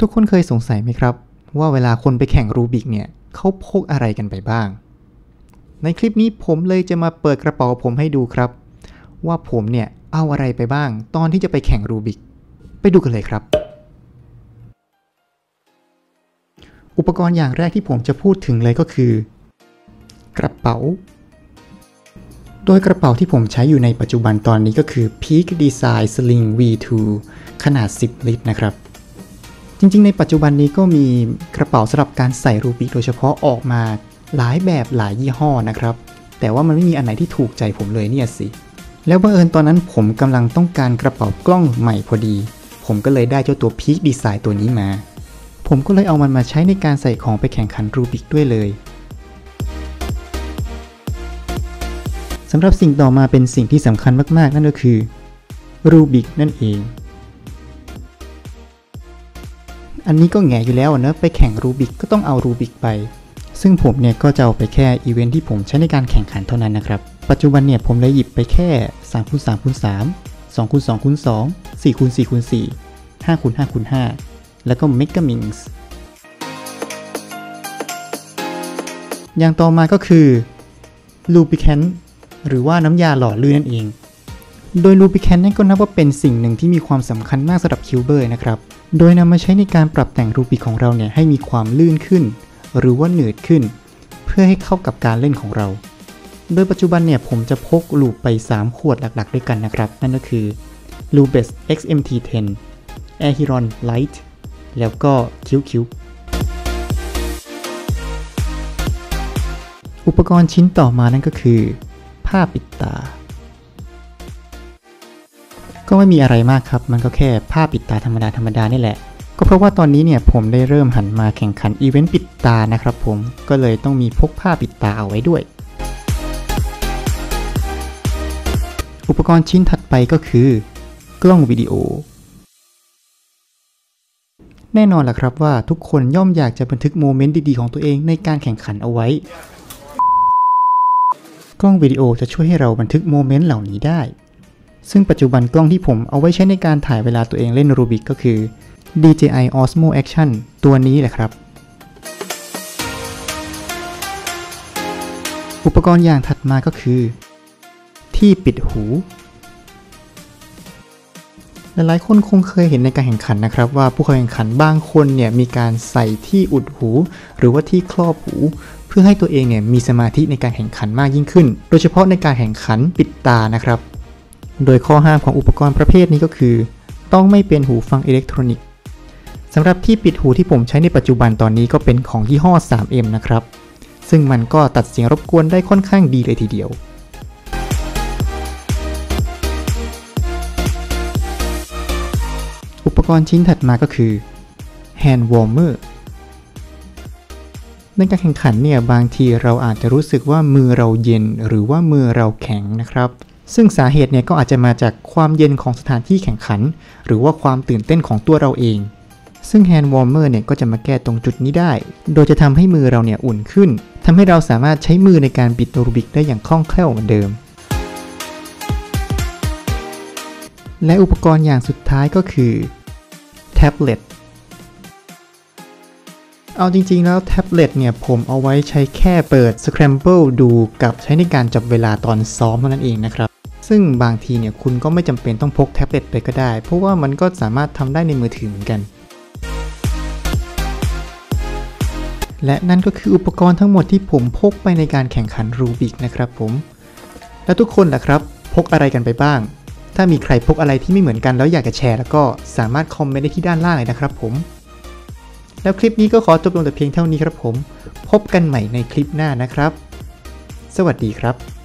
ทุกคนเคยสงสัยไหมครับ ว่าเวลาคนไปแข่งรูบิกเนี่ยเขาพกอะไรกันไปบ้าง ในคลิปนี้ผมเลยจะมาเปิดกระเป๋าผมให้ดูครับ ว่าผมเนี่ยเอาอะไรไปบ้าง ตอนที่จะไปแข่งรูบิก ไปดูกันเลยครับ อุปกรณ์อย่างแรกที่ผมจะพูดถึงเลยก็คือ กระเป๋า โดยกระเป๋าที่ผมใช้อยู่ในปัจจุบันตอนนี้ก็คือ Peak Design Sling V2 ขนาด 10 ลิตรนะครับ จริงๆ ในปัจจุบันนี้ก็มีกระเป๋าสำหรับการใส่รูบิกโดยเฉพาะออกมาหลายแบบหลายยี่ห้อนะครับ แต่ว่ามันไม่มีอันไหนที่ถูกใจผมเลยเนี่ยสิ แล้วบังเอิญตอนนั้นผมกำลังต้องการกระเป๋ากล้องใหม่พอดี ผมก็เลยได้เจ้าตัว Peak Design ตัวนี้มา ผมก็เลยเอามันมาใช้ในการใส่ของไปแข่งขันรูบิกด้วยเลยสำหรับสิ่งต่อมาเป็นสิ่งที่สำคัญมากๆ นั่นก็คือรูบิกนั่นเอง อันนี้ก็แน่อยู่แล้วนะไปแข่งรูบิกก็ต้องเอารูบิกไป ซึ่งผมเนี่ยก็จะเอาไปแค่อีเวนท์ที่ผมใช้ในการแข่งขันเท่านั้นนะครับ ปัจจุบันเนี่ยผมเลยหยิบไปแค่3คูณ3คูณ3 2คูณ2คูณ2 4คูณ4คูณ4 5คูณ5คูณ5แล้วก็ Megaminx อย่างต่อมาก็คือ Lubricant หรือว่าน้ำยาหล่อลื่นนั่นเอง โดย Lubricant นั่นก็นับว่าเป็นสิ่งหนึ่งที่มีความสำคัญมากสำหรับคิวเบอร์นะครับ โดยนำมาใช้ในการปรับแต่งรูบิของเราเนี่ยให้มีความลื่นขึ้น หรือว่าหนืดขึ้น เพื่อให้เข้ากับการเล่นของเรา โดยปัจจุบันเนี่ยผมจะพกลูปไป 3 ขวดหลักๆ ด้วยกันนะครับ นั่นก็คือ l u b e s XMT10 Aeron Light แล้วก็ Q Q อุปกรณ์ชิ้นต่อมานั่นก็คือ ผ้าปิดตา ก็ไม่มีอะไรมากครับ มันก็แค่ผ้าปิดตาธรรมดาธรรมดานี่แหละ ก็เพราะว่าตอนนี้เนี่ยผมได้เริ่มหันมาแข่งขันอีเวนต์ปิดตานะครับผม ก็เลยต้องมีพกผ้าปิดตาเอาไว้ด้วย อุปกรณ์ชิ้นถัดไปก็คือกล้องวิดีโอ แน่นอนล่ะครับว่าทุกคนย่อมอยากจะบันทึกโมเมนต์ดีๆ ของตัวเองในการแข่งขันเอาไว้ กล้องวิดีโอจะช่วยให้เราบันทึกโมเมนต์เหล่านี้ได้ ซึ่งปัจจุบันกล้องที่ผมเอาไว้ใช้ในการถ่ายเวลาตัวเองเล่นรูบิกก็คือ DJI Osmo Action ตัวนี้แหละครับ อุปกรณ์อย่างถัดมาก็คือ ที่ปิดหู หลายๆคนคงเคยเห็นในการแข่งขันนะครับ ว่าผู้เข้าแข่งขันบางคนเนี่ยมีการใส่ที่อุดหู หรือว่าที่ครอบหู เพื่อให้ตัวเองเนี่ยมีสมาธิในการแข่งขันมากยิ่งขึ้น โดยเฉพาะในการแข่งขันปิดตานะครับ โดยข้อห้ามของอุปกรณ์ประเภทนี้ก็คือ ต้องไม่เป็นหูฟังอิเล็กทรอนิกส์สำหรับที่ปิดหูที่ผมใช้ในปัจจุบันตอนนี้ก็เป็นของยี่ห้อ 3M นะครับ ซึ่งมันก็ตัดเสียงรบกวนได้ค่อนข้างดีเลยทีเดียวอุปกรณ์ชิ้นถัดมาก็คือ hand warmer ในการแข่งขันเนี่ยบางทีเราอาจจะรู้สึกว่ามือเราเย็นหรือว่ามือเราแข็งนะครับ ซึ่งสาเหตุเนี่ยก็อาจจะมาจากความเย็นของสถานที่แข่งขัน หรือว่าความตื่นเต้นของตัวเราเอง ซึ่ง hand warmer เมอร์เนี่ยก็จะมาแก้ตรงจุดนี้ได้ โดยจะทำให้มือเราเนี่ยอุ่นขึ้นทำให้เราสามารถใช้มือในการบิดตัวรูบิกได้อย่างคล่องแคล่วเหมือนเดิม และอุปกรณ์อย่างสุดท้ายก็คือแท็บเล็ตเอาจริง ๆ แล้วแท็บเล็ตเนี่ยผมเอาไว้ใช้แค่เปิด Scramble ดูกับใช้ในการจับเวลาตอนซ้อมเท่านั้นเองนะครับ ซึ่งบางทีเนี่ยคุณก็ไม่จำเป็นต้องพกแท็บเล็ตไปก็ได้ เพราะว่ามันก็สามารถทำได้ในมือถือเหมือนกัน และนั่นก็คืออุปกรณ์ทั้งหมดที่ผมพกไปในการแข่งขันรูบิกนะครับผม แล้วทุกคนล่ะครับ พกอะไรกันไปบ้าง ถ้ามีใครพกอะไรที่ไม่เหมือนกันแล้วอยากจะแชร์ แล้วก็สามารถคอมเมนต์ได้ที่ด้านล่างเลยนะครับผมแล้วคลิปนี้ก็ขอจบลงแต่เพียงเท่านี้ครับผม พบกันใหม่ในคลิปหน้านะครับ สวัสดีครับ